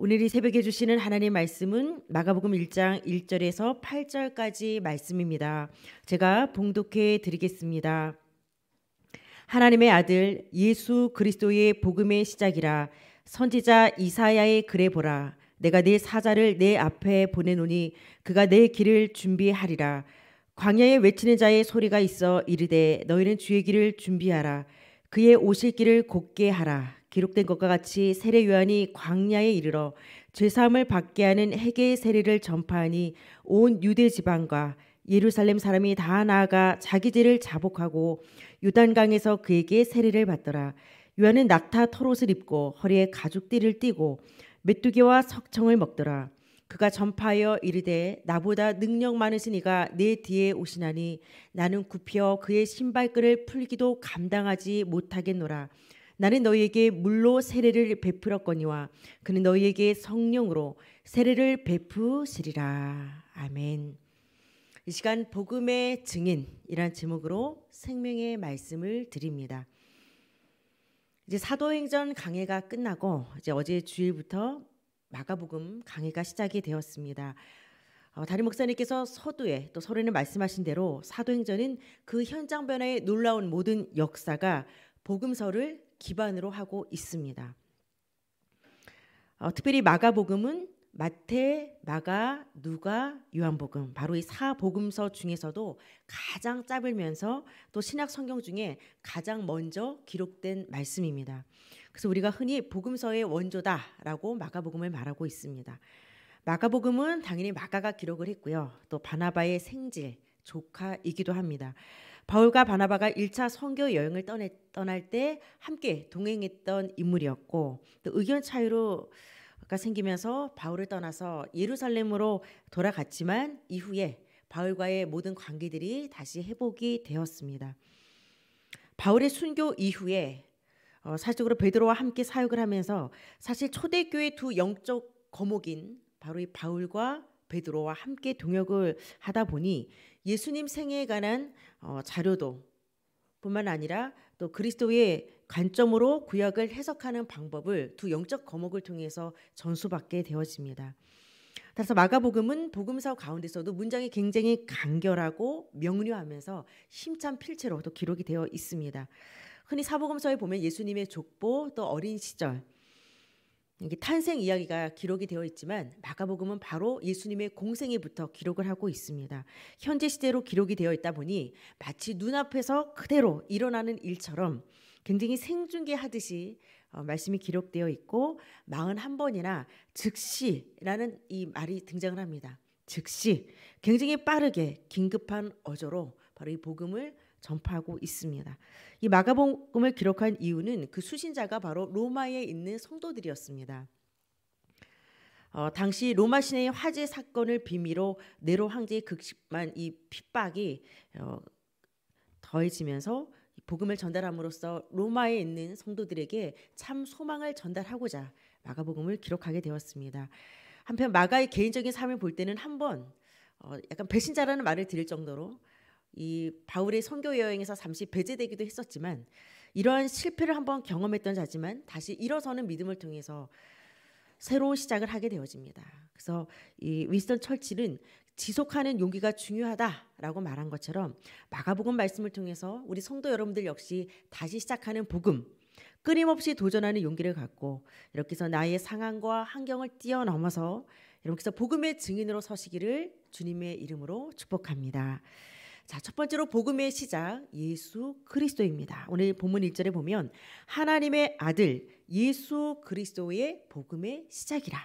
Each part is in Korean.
오늘 이 새벽에 주시는 하나님 말씀은 마가복음 1장 1절에서 8절까지 말씀입니다. 제가 봉독해 드리겠습니다. 하나님의 아들 예수 그리스도의 복음의 시작이라. 선지자 이사야의 글에 보라. 내가 내 사자를 내 앞에 보내노니 그가 내 길을 준비하리라. 광야에 외치는 자의 소리가 있어 이르되 너희는 주의 길을 준비하라. 그의 오실 길을 곧게 하라 기록된 것과 같이 세례 요한이 광야에 이르러 죄사함을 받게 하는 해계의 세례를 전파하니 온 유대 지방과 예루살렘 사람이 다 나아가 자기 죄를 자복하고 유단강에서 그에게 세례를 받더라. 요한은 낙타 털옷을 입고 허리에 가죽띠를 띠고 메뚜기와 석청을 먹더라. 그가 전파하여 이르되 나보다 능력 많으신 이가 내 뒤에 오시나니 나는 굽혀 그의 신발끈을 풀기도 감당하지 못하겠노라. 나는 너희에게 물로 세례를 베풀었거니와 그는 너희에게 성령으로 세례를 베푸시리라. 아멘. 이 시간 복음의 증인이란 제목으로 생명의 말씀을 드립니다. 이제 사도행전 강해가 끝나고 이제 어제 주일부터 마가복음 강해가 시작이 되었습니다. 어, 다른 목사님께서 서두에 또 서론에 말씀하신 대로 사도행전은 그 현장 변화의 놀라운 모든 역사가 복음서를 기반으로 하고 있습니다. 어, 특별히 마가복음은 마태, 마가, 누가, 요한복음 바로 이 사복음서 중에서도 가장 짧으면서 또 신약 성경 중에 가장 먼저 기록된 말씀입니다. 그래서 우리가 흔히 복음서의 원조다라고 마가복음을 말하고 있습니다. 마가복음은 당연히 마가가 기록을 했고요. 또 바나바의 생질 조카이기도 합니다. 바울과 바나바가 1차 선교 여행을 떠내, 떠날 때 함께 동행했던 인물이었고 또 의견 차이로 가 생기면서 바울을 떠나서 예루살렘으로 돌아갔지만 이후에 바울과의 모든 관계들이 다시 회복이 되었습니다. 바울의 순교 이후에 어, 사실적으로 베드로와 함께 사역을 하면서 사실 초대교회 두 영적 거목인 바로 이 바울과 베드로와 함께 동역을 하다 보니 예수님 생애에 관한 어, 자료도 뿐만 아니라 또 그리스도의 관점으로 구약을 해석하는 방법을 두 영적 거목을 통해서 전수받게 되어집니다. 따라서 마가복음은 복음서 가운데서도 문장이 굉장히 간결하고 명료하면서 힘찬 필체로 또 기록이 되어 있습니다. 흔히 사복음서에 보면 예수님의 족보 또 어린 시절 이게 탄생 이야기가 기록이 되어 있지만 마가복음은 바로 예수님의 공생애부터 기록을 하고 있습니다. 현재 시대로 기록이 되어 있다 보니 마치 눈앞에서 그대로 일어나는 일처럼 굉장히 생중계하듯이 어, 말씀이 기록되어 있고 41번이나 즉시라는 이 말이 등장을 합니다. 즉시 굉장히 빠르게 긴급한 어조로 바로 이 복음을 전파하고 있습니다. 이 마가복음을 기록한 이유는 그 수신자가 바로 로마에 있는 성도들이었습니다. 어, 당시 로마 시내의 화재 사건을 비미로 네로 황제의 극심한 이 핍박이 어, 더해지면서 복음을 전달함으로써 로마에 있는 성도들에게 참 소망을 전달하고자 마가복음을 기록하게 되었습니다. 한편 마가의 개인적인 삶을 볼 때는 한번 어, 약간 배신자라는 말을 드릴 정도로 이 바울의 선교 여행에서 잠시 배제되기도 했었지만 이러한 실패를 한번 경험했던 자지만 다시 일어서는 믿음을 통해서 새로운 시작을 하게 되어집니다. 그래서 이 윈스턴 철치는 지속하는 용기가 중요하다라고 말한 것처럼 마가복음 말씀을 통해서 우리 성도 여러분들 역시 다시 시작하는 복음 끊임없이 도전하는 용기를 갖고 이렇게 해서 나의 상황과 환경을 뛰어넘어서 해서 복음의 증인으로 서시기를 주님의 이름으로 축복합니다. 자, 첫 번째로 복음의 시작 예수 그리스도입니다. 오늘 본문 1절에 보면 하나님의 아들 예수 그리스도의 복음의 시작이라.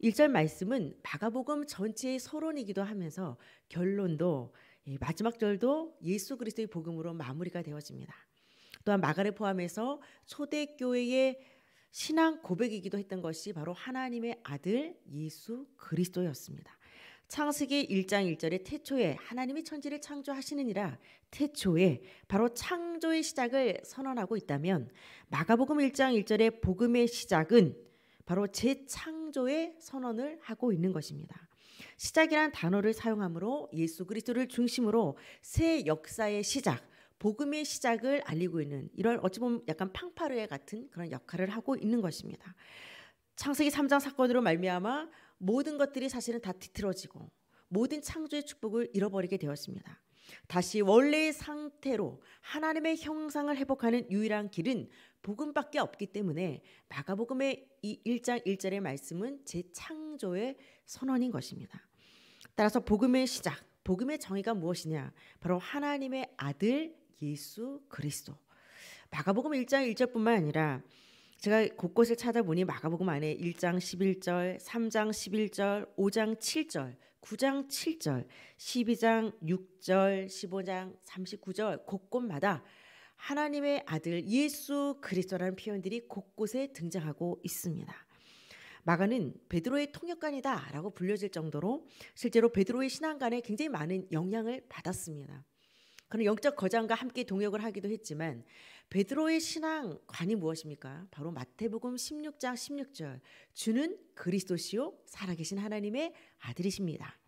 1절 말씀은 마가복음 전체의 서론이기도 하면서 결론도 마지막 절도 예수 그리스도의 복음으로 마무리가 되어집니다. 또한 마가를 포함해서 초대교회의 신앙 고백이기도 했던 것이 바로 하나님의 아들 예수 그리스도였습니다. 창세기 1장 1절에 태초에 하나님이 천지를 창조하시느니라 태초에 바로 창조의 시작을 선언하고 있다면 마가복음 1장 1절의 복음의 시작은 바로 재창조의 선언을 하고 있는 것입니다. 시작이란 단어를 사용하므로 예수 그리스도를 중심으로 새 역사의 시작, 복음의 시작을 알리고 있는 이런 어찌 보면 약간 팡파르에 같은 그런 역할을 하고 있는 것입니다. 창세기 3장 사건으로 말미암아 모든 것들이 사실은 다 뒤틀어지고 모든 창조의 축복을 잃어버리게 되었습니다. 다시 원래의 상태로 하나님의 형상을 회복하는 유일한 길은 복음밖에 없기 때문에 마가복음의 이 1장 1절의 말씀은 재창조의 선언인 것입니다. 따라서 복음의 시작, 복음의 정의가 무엇이냐? 바로 하나님의 아들 예수 그리스도. 마가복음 1장 1절뿐만 아니라 제가 곳곳을 찾아보니 마가복음 안에 1장 11절, 3장 11절, 5장 7절, 9장 7절, 12장 6절, 15장 39절 곳곳마다 하나님의 아들 예수 그리스도라는 표현들이 곳곳에 등장하고 있습니다. 마가는 베드로의 통역관이다라고 불려질 정도로 실제로 베드로의 신앙관에 굉장히 많은 영향을 받았습니다. 그는 영적 거장과 함께 동역을 하기도 했지만 베드로의 신앙관이 무엇입니까? 바로 마태복음 16장 16절 주는 그리스도시요 살아계신 하나님의 아들이십니다.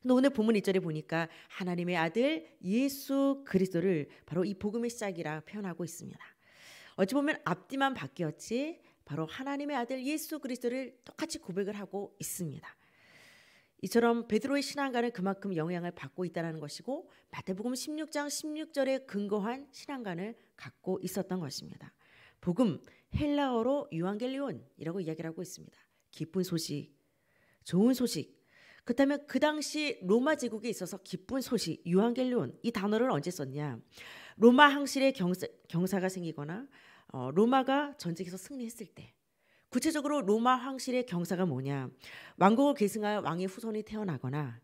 근데 오늘 본문 1절에 보니까 하나님의 아들 예수 그리스도를 바로 이 복음의 시작이라 표현하고 있습니다. 어찌 보면 앞뒤만 바뀌었지 바로 하나님의 아들 예수 그리스도를 똑같이 고백을 하고 있습니다. 이처럼 베드로의 신앙가는 그만큼 영향을 받고 있다는 것이고 마태복음 16장 16절에 근거한 신앙관을 갖고 있었던 것입니다. 복음 헬라어로 유앙겔리온이라고 이야기를 하고 있습니다. 기쁜 소식, 좋은 소식. 그렇다면 그 당시 로마 제국에 있어서 기쁜 소식, 유앙겔리온 이 단어를 언제 썼냐? 로마 항실에 경사, 경사 가 생기거나 어, 로마가 전쟁에서 승리했을 때 구체적으로 로마 황실의 경사가 뭐냐? 왕국을 계승할 왕의 후손이 태어나거나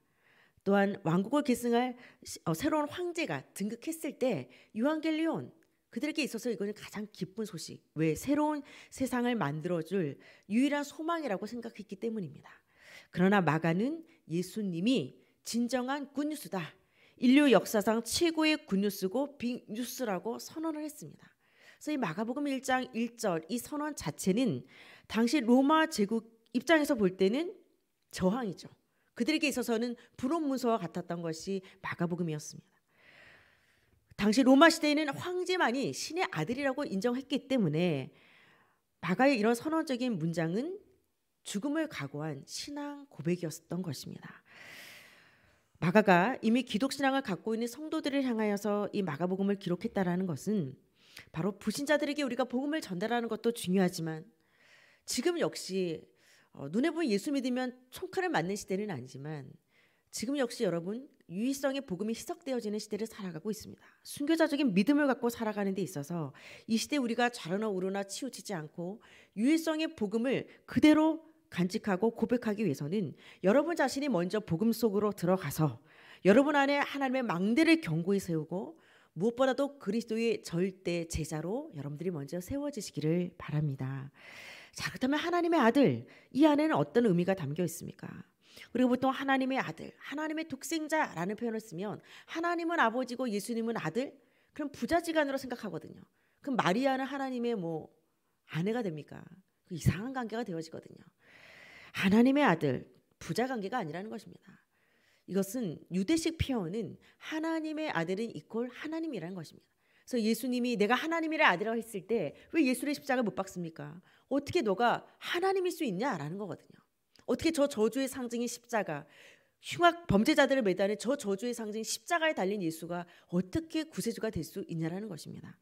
또한 왕국을 계승할 어, 새로운 황제가 등극했을 때 유한겔리온 그들에게 있어서 이거는 가장 기쁜 소식. 왜 새로운 세상을 만들어 줄 유일한 소망이라고 생각했기 때문입니다. 그러나 마가는 예수님이 진정한 굿뉴스다. 인류 역사상 최고의 굿뉴스고 빅뉴스라고 선언을 했습니다. 그래서 이 마가복음 1장 1절 이 선언 자체는 당시 로마 제국 입장에서 볼 때는 저항이죠. 그들에게 있어서는 불온 문서와 같았던 것이 마가복음이었습니다. 당시 로마 시대에는 황제만이 신의 아들이라고 인정했기 때문에 마가의 이런 선언적인 문장은 죽음을 각오한 신앙 고백이었던 것입니다. 마가가 이미 기독 신앙을 갖고 있는 성도들을 향하여서 이 마가복음을 기록했다라는 것은 바로 불신자들에게 우리가 복음을 전달하는 것도 중요하지만 지금 역시 어, 눈에 보면 예수 믿으면 총칼을 맞는 시대는 아니지만 지금 역시 여러분 유의성의 복음이 희석되어지는 시대를 살아가고 있습니다. 순교자적인 믿음을 갖고 살아가는 데 있어서 이 시대 우리가 좌로나 우로나 치우치지 않고 유의성의 복음을 그대로 간직하고 고백하기 위해서는 여러분 자신이 먼저 복음 속으로 들어가서 여러분 안에 하나님의 망대를 견고히 세우고 무엇보다도 그리스도의 절대 제자로 여러분들이 먼저 세워지시기를 바랍니다. 자, 그렇다면 하나님의 아들 이 안에는 어떤 의미가 담겨 있습니까? 그리고 보통 하나님의 아들, 하나님의 독생자라는 표현을 쓰면 하나님은 아버지고 예수님은 아들? 그럼 부자지간으로 생각하거든요. 그럼 마리아는 하나님의 뭐 아내가 됩니까? 그 이상한 관계가 되어지거든요. 하나님의 아들, 부자 관계가 아니라는 것입니다. 이것은 유대식 표현은 하나님의 아들은 이퀄 하나님이라는 것입니다. 그래서 예수님이 내가 하나님의 아들이라고 했을 때 왜 예수의 십자가를 못 박습니까? 어떻게 너가 하나님일 수 있냐라는 거거든요. 어떻게 저 저주의 상징인 십자가, 흉악 범죄자들을 매다는 저 저주의 상징 십자가에 달린 예수가 어떻게 구세주가 될 수 있냐라는 것입니다.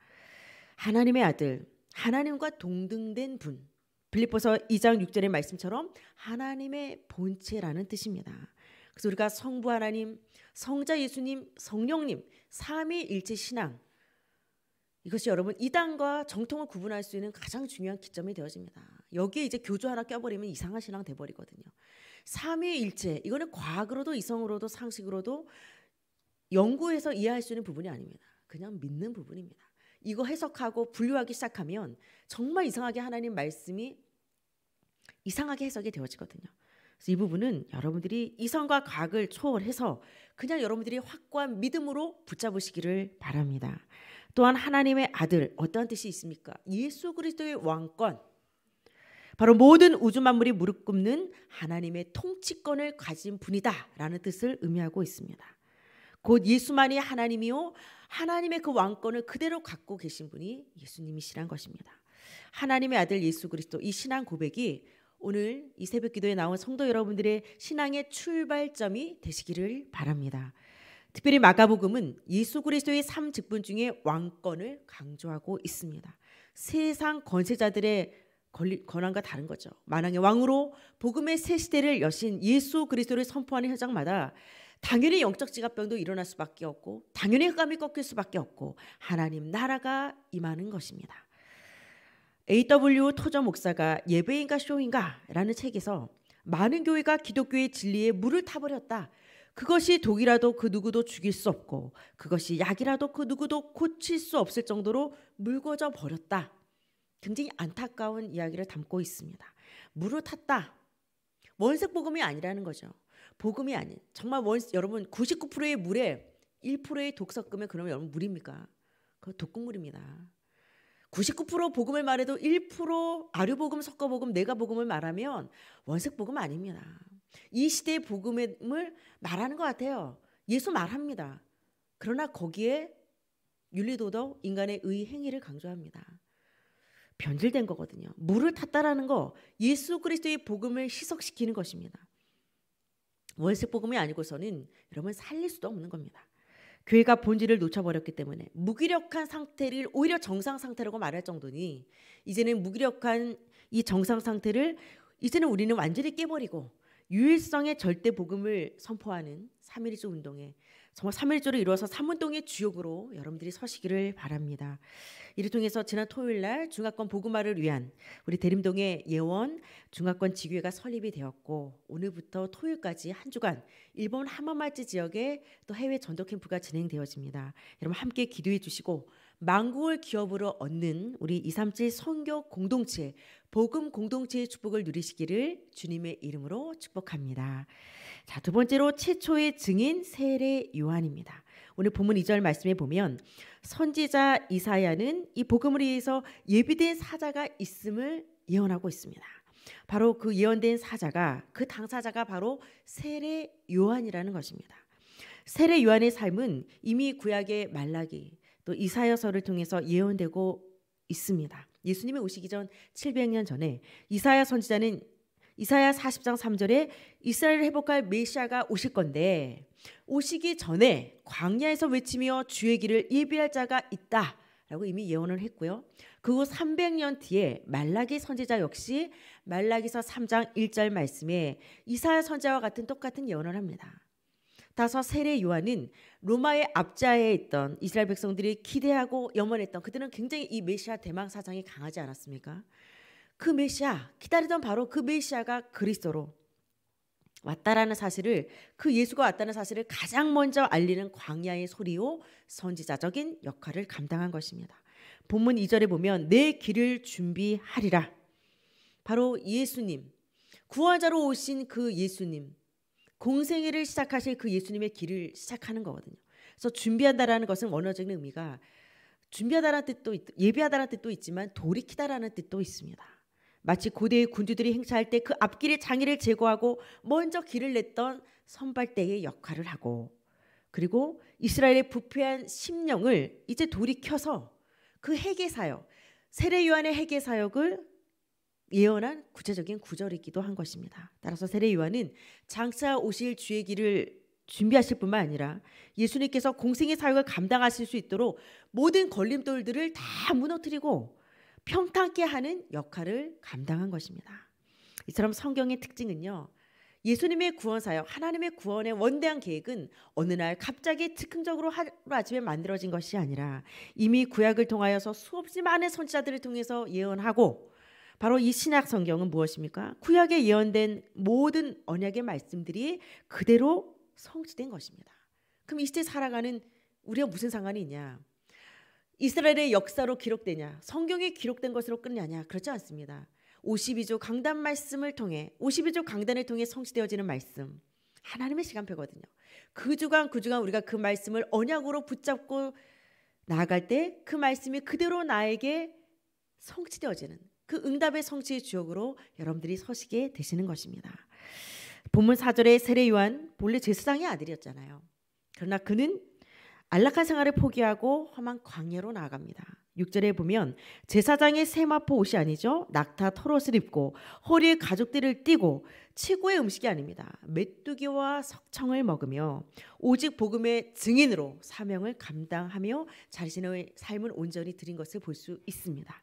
하나님의 아들, 하나님과 동등된 분. 빌립보서 2장 6절의 말씀처럼 하나님의 본체라는 뜻입니다. 그래서 우리가 성부 하나님, 성자 예수님, 성령님 삼위일체 신앙 이것이 여러분 이단과 정통을 구분할 수 있는 가장 중요한 기점이 되어집니다. 여기에 이제 교주 하나 껴버리면 이상한 신앙 돼버리거든요. 삼위일체 이거는 과학으로도 이성으로도 상식으로도 연구해서 이해할 수 있는 부분이 아닙니다. 그냥 믿는 부분입니다. 이거 해석하고 분류하기 시작하면 정말 이상하게 하나님 말씀이 이상하게 해석이 되어지거든요. 그래서 이 부분은 여러분들이 이성과 과학을 초월해서 그냥 여러분들이 확고한 믿음으로 붙잡으시기를 바랍니다. 또한 하나님의 아들 어떠한 뜻이 있습니까? 예수 그리스도의 왕권 바로 모든 우주 만물이 무릎 꿇는 하나님의 통치권을 가진 분이다라는 뜻을 의미하고 있습니다. 곧 예수만이 하나님이요 하나님의 그 왕권을 그대로 갖고 계신 분이 예수님이시란 것입니다. 하나님의 아들 예수 그리스도 이 신앙 고백이 오늘 이 새벽 기도에 나온 성도 여러분들의 신앙의 출발점이 되시기를 바랍니다. 특별히 마가복음은 예수 그리스도의 삶 직분 중에 왕권을 강조하고 있습니다. 세상 권세자들의 권한과 다른 거죠. 만왕의 왕으로 복음의 새 시대를 여신 예수 그리스도를 선포하는 현장마다 당연히 영적 지갑병도 일어날 수밖에 없고 당연히 흑암이 꺾일 수밖에 없고 하나님 나라가 임하는 것입니다. A.W. 토저 목사가 예배인가 쇼인가라는 책에서 많은 교회가 기독교의 진리에 물을 타버렸다. 그것이 독이라도 그 누구도 죽일 수 없고 그것이 약이라도 그 누구도 고칠 수 없을 정도로 묽어져 버렸다. 굉장히 안타까운 이야기를 담고 있습니다. 물을 탔다. 원색 복음이 아니라는 거죠. 복음이 아닌 정말 원 여러분 99%의 물에 1%의 독 섞으면 그러면 여러분 물입니까? 그 독극물입니다. 99% 복음을 말해도 1% 아류 복음 섞어 복음 내가 복음을 말하면 원색 복음 아닙니다. 이 시대의 복음을 말하는 것 같아요. 예수 말합니다. 그러나 거기에 윤리도덕, 인간의 의 행위를 강조합니다. 변질된 거거든요. 물을 탔다라는 거 예수 그리스도의 복음을 희석시키는 것입니다. 원색 복음이 아니고서는 여러분 살릴 수도 없는 겁니다. 교회가 본질을 놓쳐버렸기 때문에 무기력한 상태를 오히려 정상 상태라고 말할 정도니 이제는 무기력한 이 정상 상태를 이제는 우리는 완전히 깨버리고 유일성의 절대 복음을 선포하는 3.1조 운동에 정말 3.1조를 이루어서 삼운동의 주역으로 여러분들이 서시기를 바랍니다. 이를 통해서 지난 토요일 날 중화권 복음화를 위한 우리 대림동의 예원 중화권 지교회가 설립이 되었고 오늘부터 토요일까지 한 주간 일본 하마마치 지역에 또 해외 전도 캠프가 진행되어집니다. 여러분 함께 기도해 주시고 망국을 기업으로 얻는 우리 237 선교 공동체 복음 공동체의 축복을 누리시기를 주님의 이름으로 축복합니다. 자, 두 번째로 최초의 증인 세례 요한입니다. 오늘 본문 2절 말씀에 보면 선지자 이사야는 이 복음을 위해서 예비된 사자가 있음을 예언하고 있습니다. 바로 그 예언된 사자가 그 당사자가 바로 세례 요한이라는 것입니다. 세례 요한의 삶은 이미 구약의 말라기 또 이사야서를 통해서 예언되고 있습니다. 예수님이 오시기 전 700년 전에 이사야 선지자는 이사야 40장 3절에 이스라엘을 회복할 메시아가 오실 건데 오시기 전에 광야에서 외치며 주의 길을 예비할 자가 있다 라고 이미 예언을 했고요. 그 후 300년 뒤에 말라기 선지자 역시 말라기서 3장 1절 말씀에 이사야 선지자와 같은 똑같은 예언을 합니다. 다섯 세례 요한은 로마의 압자에 있던 이스라엘 백성들이 기대하고 염원했던 그들은 굉장히 이 메시아 대망 사상이 강하지 않았습니까? 그 메시아 기다리던 바로 그 메시아가 그리스도로 왔다라는 사실을 그 예수가 왔다는 사실을 가장 먼저 알리는 광야의 소리요 선지자적인 역할을 감당한 것입니다. 본문 2절에 보면 내 길을 준비하리라. 바로 예수님 구원자로 오신 그 예수님 공생애를 시작하실 그 예수님의 길을 시작하는 거거든요. 그래서 준비한다라는 것은 원어적인 의미가 준비하다라는 뜻도 예비하다라는 뜻도 있지만 돌이키다라는 뜻도 있습니다. 마치 고대의 군주들이 행차할 때 그 앞길의 장애를 제거하고 먼저 길을 냈던 선발대의 역할을 하고 그리고 이스라엘의 부패한 심령을 이제 돌이켜서 그 회개 사역 세례 요한의 회개 사역을 예언한 구체적인 구절이기도 한 것입니다. 따라서 세례 요한은 장차 오실 주의 길을 준비하실 뿐만 아니라 예수님께서 공생의 사역을 감당하실 수 있도록 모든 걸림돌들을 다 무너뜨리고 평탄케 하는 역할을 감당한 것입니다. 이처럼 성경의 특징은요. 예수님의 구원 사역, 하나님의 구원의 원대한 계획은 어느 날 갑자기 즉흥적으로 하루 아침에 만들어진 것이 아니라 이미 구약을 통하여서 수없이 많은 선지자들을 통해서 예언하고 바로 이 신약 성경은 무엇입니까? 구약에 예언된 모든 언약의 말씀들이 그대로 성취된 것입니다. 그럼 이 시대 살아가는 우리가 무슨 상관이 있냐? 이스라엘의 역사로 기록되냐? 성경에 기록된 것으로 끝나냐? 그렇지 않습니다. 52조 강단 말씀을 통해 52조 강단을 통해 성취되어지는 말씀. 하나님의 시간표거든요. 그 주간 그 주간 우리가 그 말씀을 언약으로 붙잡고 나아갈 때 그 말씀이 그대로 나에게 성취되어지는 그 응답의 성취의 주역으로 여러분들이 서시게 되시는 것입니다. 본문 4절에 세례 요한 본래 제사장의 아들이었잖아요. 그러나 그는 안락한 생활을 포기하고 험한 광야로 나아갑니다. 6절에 보면 제사장의 세마포 옷이 아니죠. 낙타 털옷을 입고 허리에 가죽들을 띠고 최고의 음식이 아닙니다. 메뚜기와 석청을 먹으며 오직 복음의 증인으로 사명을 감당하며 자신의 삶을 온전히 드린 것을 볼 수 있습니다.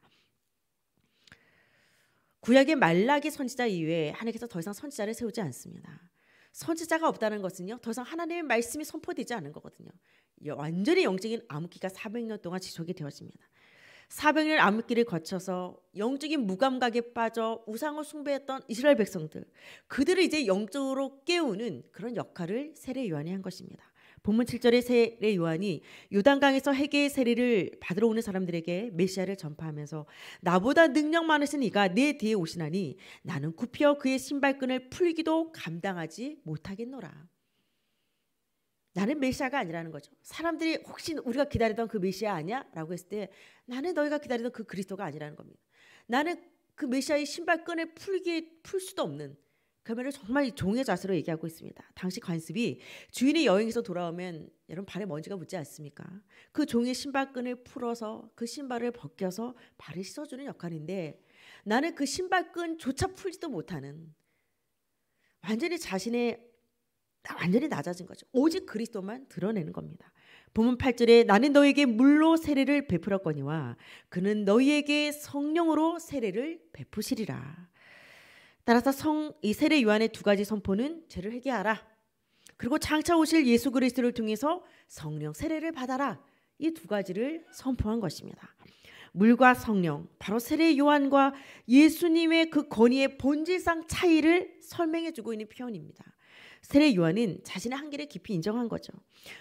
구약의 말라기 선지자 이외에 하나님께서 더 이상 선지자를 세우지 않습니다. 선지자가 없다는 것은요. 더 이상 하나님의 말씀이 선포되지 않은 거거든요. 완전히 영적인 암흑기가 400년 동안 지속이 되어집니다. 400년 암흑기를 거쳐서 영적인 무감각에 빠져 우상을 숭배했던 이스라엘 백성들 그들을 이제 영적으로 깨우는 그런 역할을 세례 요한이 한 것입니다. 본문 7절의 세례 요한이 요단강에서 회개의 세례를 받으러 오는 사람들에게 메시아를 전파하면서 나보다 능력 많으신 이가 내 뒤에 오시나니 나는 굽혀 그의 신발끈을 풀기도 감당하지 못하겠노라. 나는 메시아가 아니라는 거죠. 사람들이 혹시 우리가 기다리던 그 메시아 아니야? 라고 했을 때 나는 너희가 기다리던 그 그리스도가 아니라는 겁니다. 나는 그 메시아의 신발끈을 풀기 풀 수도 없는 그러면 정말 종의 자세로 얘기하고 있습니다. 당시 관습이 주인이 여행에서 돌아오면 여러분 발에 먼지가 묻지 않습니까? 그 종의 신발끈을 풀어서 그 신발을 벗겨서 발을 씻어주는 역할인데 나는 그 신발끈조차 풀지도 못하는 완전히 자신의 완전히 낮아진 거죠. 오직 그리스도만 드러내는 겁니다. 본문 8절에 나는 너에게 물로 세례를 베풀었거니와 그는 너희에게 성령으로 세례를 베푸시리라. 따라서 성 이 세례 요한의 두 가지 선포는 죄를 회개하라. 그리고 장차 오실 예수 그리스도를 통해서 성령 세례를 받아라. 이 두 가지를 선포한 것입니다. 물과 성령, 바로 세례 요한과 예수님의 그 권위의 본질상 차이를 설명해 주고 있는 표현입니다. 세례 요한은 자신의 한계를 깊이 인정한 거죠.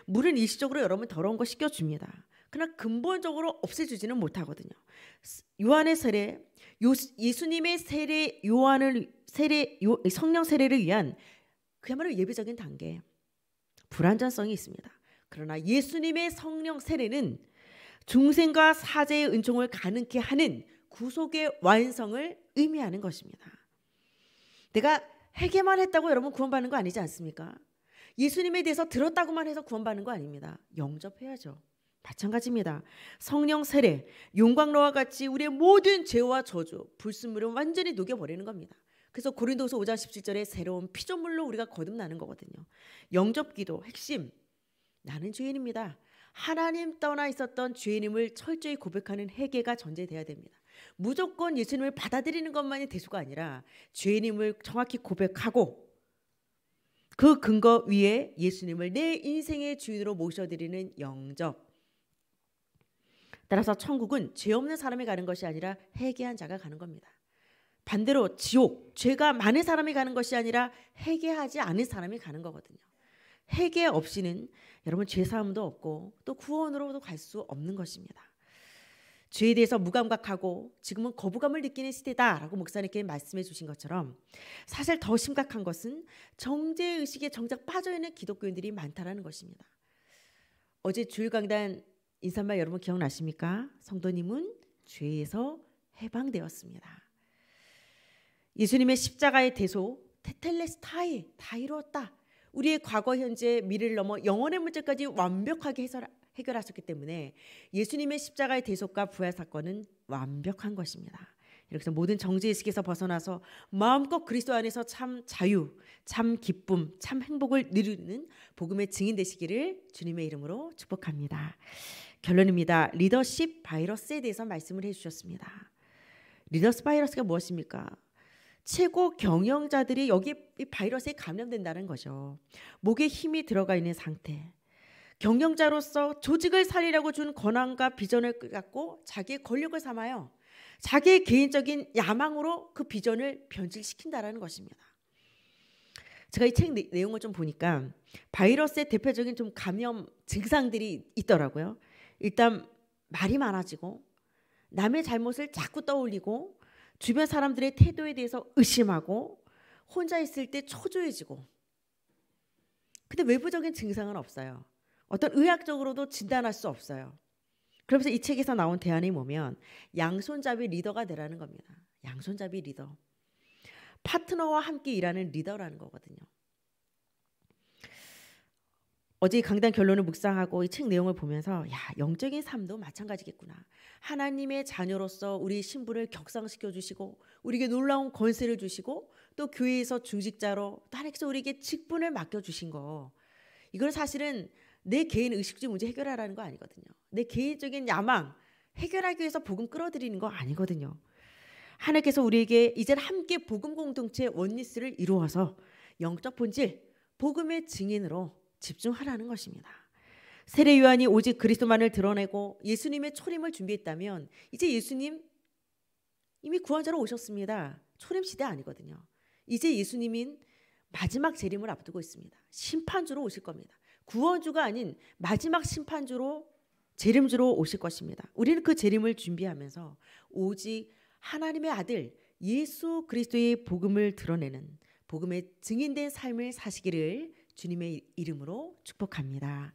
물은 일시적으로 여러분 더러운 거 씻겨줍니다. 그러나 근본적으로 없애주지는 못하거든요. 요한의 세례, 예수님의 세례 요한을 세례 요, 성령 세례를 위한 그야말로 예배적인 단계 불완전성이 있습니다. 그러나 예수님의 성령 세례는 중생과 사제의 은총을 가능케 하는 구속의 완성을 의미하는 것입니다. 내가 회개만 했다고 여러분 구원받는 거 아니지 않습니까? 예수님에 대해서 들었다고만 해서 구원받는 거 아닙니다. 영접해야죠. 마찬가지입니다. 성령 세례, 용광로와 같이 우리의 모든 죄와 저주, 불순물을 완전히 녹여버리는 겁니다. 그래서 고린도서 5장 17절에 새로운 피조물로 우리가 거듭나는 거거든요. 영접기도 핵심 나는 죄인입니다. 하나님 떠나 있었던 죄인임을 철저히 고백하는 회개가 전제돼야 됩니다. 무조건 예수님을 받아들이는 것만이 대수가 아니라 죄인임을 정확히 고백하고 그 근거 위에 예수님을 내 인생의 주인으로 모셔드리는 영접. 따라서 천국은 죄 없는 사람이 가는 것이 아니라 회개한 자가 가는 겁니다. 반대로 지옥, 죄가 많은 사람이 가는 것이 아니라 회개하지 않은 사람이 가는 거거든요. 회개 없이는 여러분 죄 사함도 없고 또 구원으로도 갈 수 없는 것입니다. 죄에 대해서 무감각하고 지금은 거부감을 느끼는 시대다라고 목사님께 말씀해 주신 것처럼 사실 더 심각한 것은 정죄 의식에 정작 빠져 있는 기독교인들이 많다라는 것입니다. 어제 주일 강단 인사말 여러분 기억나십니까? 성도님은 죄에서 해방되었습니다. 예수님의 십자가의 대소 테텔레스타이 다 이루었다. 우리의 과거, 현재, 미래를 넘어 영원의 문제까지 완벽하게 해설, 해결하셨기 때문에 예수님의 십자가의 대속과 부활 사건은 완벽한 것입니다. 이렇게 모든 정죄의식에서 벗어나서 마음껏 그리스도 안에서 참 자유, 참 기쁨, 참 행복을 누리는 복음의 증인 되시기를 주님의 이름으로 축복합니다. 결론입니다. 리더십 바이러스에 대해서 말씀을 해주셨습니다. 리더스 바이러스가 무엇입니까? 최고 경영자들이 여기 바이러스에 감염된다는 거죠. 목에 힘이 들어가 있는 상태. 경영자로서 조직을 살리려고 준 권한과 비전을 갖고 자기의 권력을 삼아요. 자기의 개인적인 야망으로 그 비전을 변질시킨다라는 것입니다. 제가 이 책 내용을 좀 보니까 바이러스의 대표적인 좀 감염 증상들이 있더라고요. 일단 말이 많아지고 남의 잘못을 자꾸 떠올리고 주변 사람들의 태도에 대해서 의심하고 혼자 있을 때 초조해지고 근데 외부적인 증상은 없어요. 어떤 의학적으로도 진단할 수 없어요. 그러면서 이 책에서 나온 대안이 뭐면 양손잡이 리더가 되라는 겁니다. 양손잡이 리더. 파트너와 함께 일하는 리더라는 거거든요. 어제 강단 결론을 묵상하고 이 책 내용을 보면서 야 영적인 삶도 마찬가지겠구나. 하나님의 자녀로서 우리 신분을 격상시켜 주시고 우리에게 놀라운 권세를 주시고 또 교회에서 중직자로 또 하나님께서 우리에게 직분을 맡겨 주신 거. 이걸 사실은 내 개인 의식주 문제 해결하라는 거 아니거든요. 내 개인적인 야망 해결하기 위해서 복음 끌어들이는 거 아니거든요. 하나님께서 우리에게 이제는 함께 복음 공동체 원리스를 이루어서 영적 본질, 복음의 증인으로 집중하라는 것입니다. 세례 요한이 오직 그리스도만을 드러내고 예수님의 초림을 준비했다면 이제 예수님 이미 구원자로 오셨습니다. 초림 시대 아니거든요. 이제 예수님인 마지막 재림을 앞두고 있습니다. 심판주로 오실 겁니다. 구원주가 아닌 마지막 심판주로 재림주로 오실 것입니다. 우리는 그 재림을 준비하면서 오직 하나님의 아들 예수 그리스도의 복음을 드러내는 복음의 증인된 삶을 사시기를 주님의 이름으로 축복합니다.